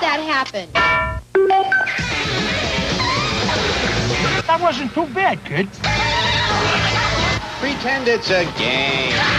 that happen? That wasn't too bad, kid. Pretend it's a game.